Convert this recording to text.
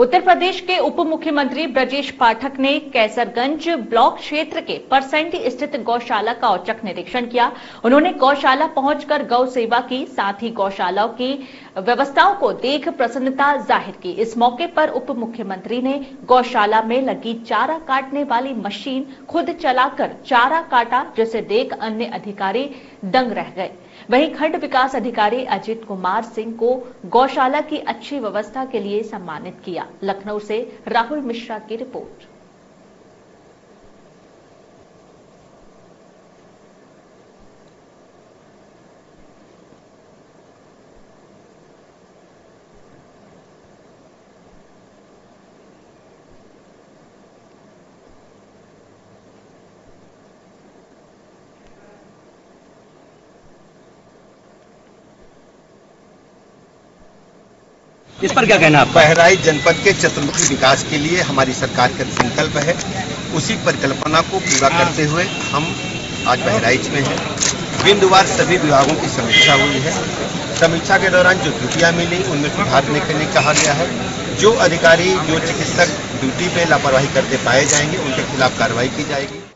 उत्तर प्रदेश के उप मुख्यमंत्री ब्रजेश पाठक ने कैसरगंज ब्लॉक क्षेत्र के परसेंटी स्थित गौशाला का औचक निरीक्षण किया। उन्होंने गौशाला पहुंचकर गौ सेवा की, साथ ही गौशालाओं की व्यवस्थाओं को देख प्रसन्नता ज़ाहिर की। इस मौके पर उप मुख्यमंत्री ने गौशाला में लगी चारा काटने वाली मशीन खुद चलाकर चारा काटा, जिसे देख अन्य अधिकारी दंग रह गए। वहीं खंड विकास अधिकारी अजित कुमार सिंह को गौशाला की अच्छी व्यवस्था के लिए सम्मानित किया। लखनऊ से राहुल मिश्रा की रिपोर्ट। इस पर क्या कहना आपका? बहराइच जनपद के चतुर्मुखी विकास के लिए हमारी सरकार का संकल्प है। उसी परिकल्पना को पूरा करते हुए हम आज बहराइच में हैं। बिंदुवार सभी विभागों की समीक्षा हुई है। समीक्षा के दौरान जो ड्यूटियाँ मिली, उनमें सुधारने के लिए कहा गया है। जो अधिकारी, जो चिकित्सक ड्यूटी पे लापरवाही करते पाए जाएँगे, उनके खिलाफ कार्रवाई की जाएगी।